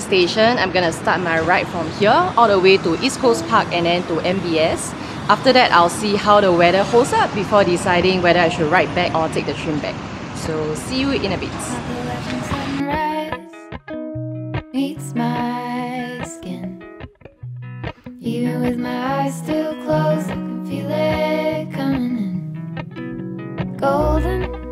station, I'm gonna start my ride from here all the way to East Coast Park and then to MBS. After that, I'll see how the weather holds up before deciding whether I should ride back or take the train back. So see you in a bit. meets my skin. Even with my eyes still closed, I can feel it coming in. Golden,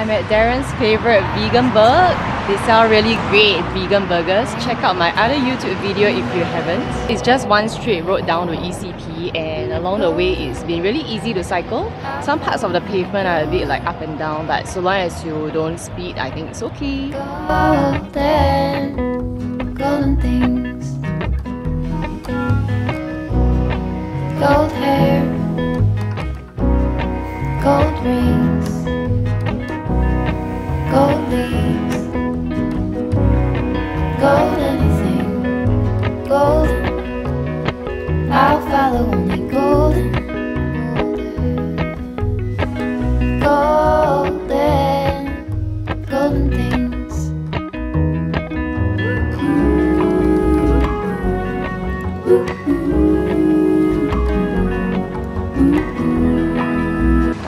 I'm at Darren's favorite VeganBurg. They sell really great vegan burgers. Check out my other YouTube video if you haven't. It's just one straight road down to ECP and along the way it's been really easy to cycle. Some parts of the pavement are a bit like up and down but so long as you don't speed I think it's okay. Golden, golden I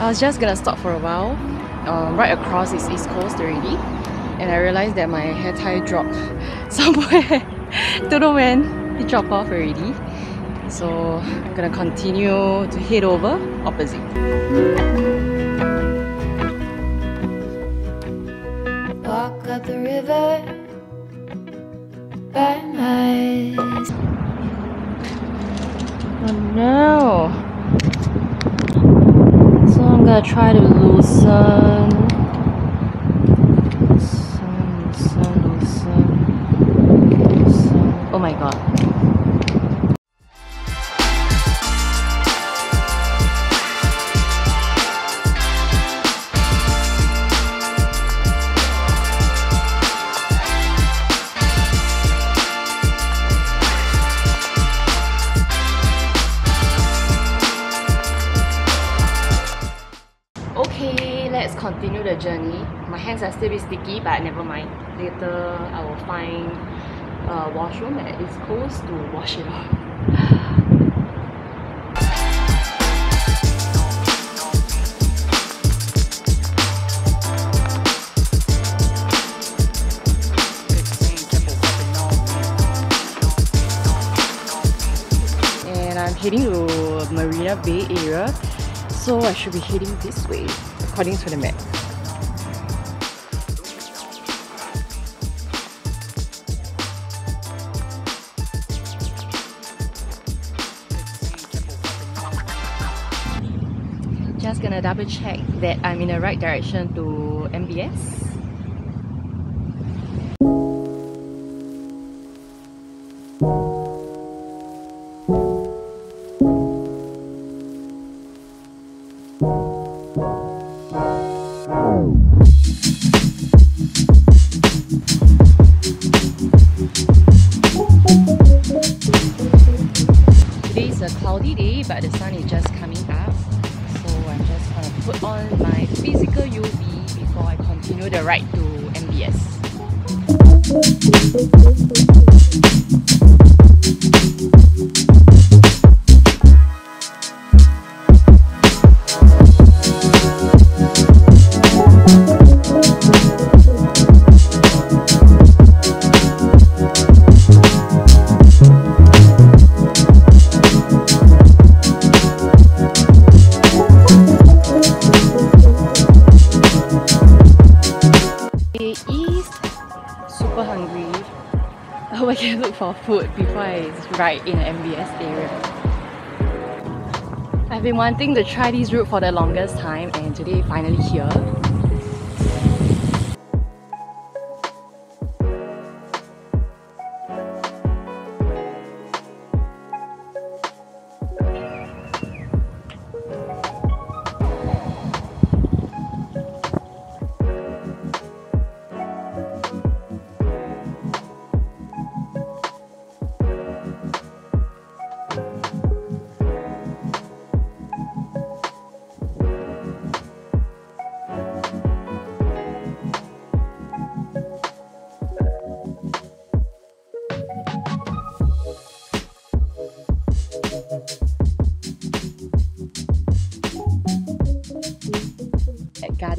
was just gonna stop for a while um, right across is East Coast already and I realized that my hair tie dropped somewhere. Don't know when it dropped off already so I'm gonna continue to head over opposite. Walk up the river by my oh no. So I'm gonna try to loosen loosen, loosen, loosen, loosen. Oh my god hands are still a bit sticky, but never mind. Later, I will find a washroom at East Coast to wash it off. and I'm heading to Marina Bay area so I should be heading this way according to the map. Just gonna double check that I'm in the right direction to MBS. Today is a cloudy day but the sun is just coming up put on my physical UV before I continue the ride to MBS ride in the MBS area. I've been wanting to try this route for the longest time and today finally here.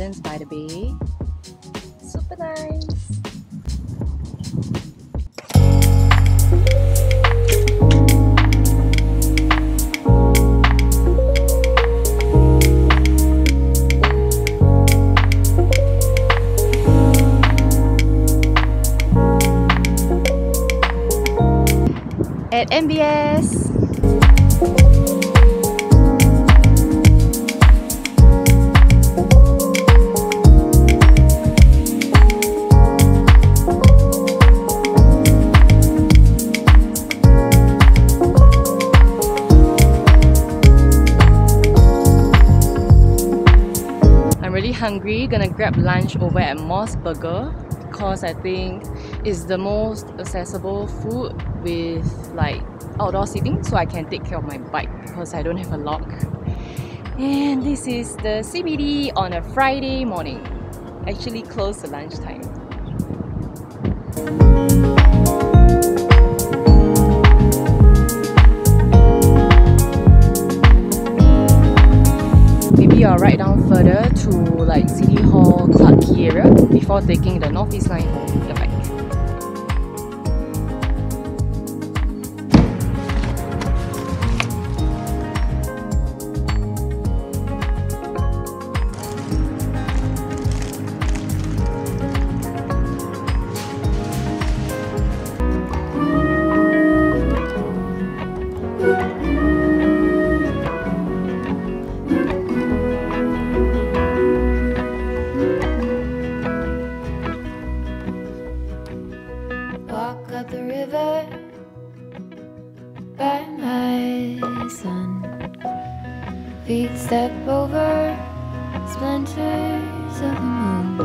Gardens by the Bay. Super nice. at MBS. Hungry, gonna grab lunch over at MOS Burger because I think it's the most accessible food with like outdoor seating so I can take care of my bike because I don't have a lock. And this is the CBD on a Friday morning, actually close to lunchtime. Maybe ride down further to like City Hall, Clarke Quay area before taking the Northeast Line home Walk up the river by my son. Feet step over splinters of the moon.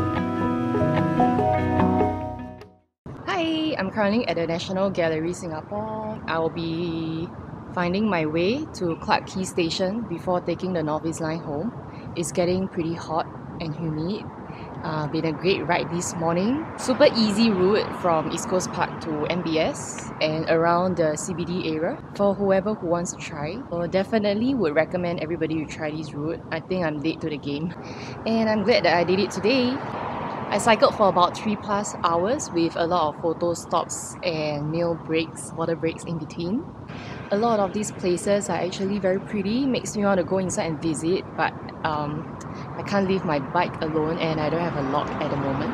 Hi, I'm currently at the National Gallery Singapore. I will be finding my way to Clarke Quay Station before taking the Northeast Line home. It's getting pretty hot and humid. Uh, been a great ride this morning. Super easy route from East Coast Park to MBS and around the CBD area for whoever who wants to try. So definitely would recommend everybody to try this route. I think I'm late to the game and I'm glad that I did it today. I cycled for about 3 plus hours with a lot of photo stops and meal breaks, water breaks in between. A lot of these places are actually very pretty, makes me want to go inside and visit, but um, I can't leave my bike alone and I don't have a lock at the moment.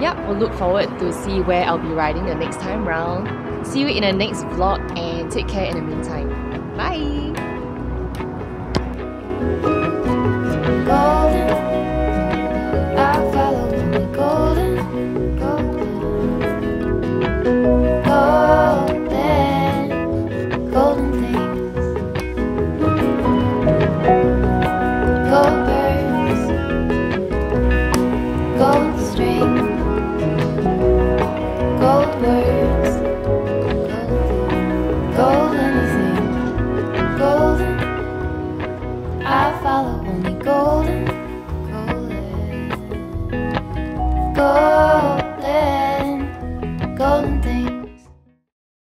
Yep, we'll look forward to see where I'll be riding the next time round. See you in the next vlog and take care in the meantime. Bye!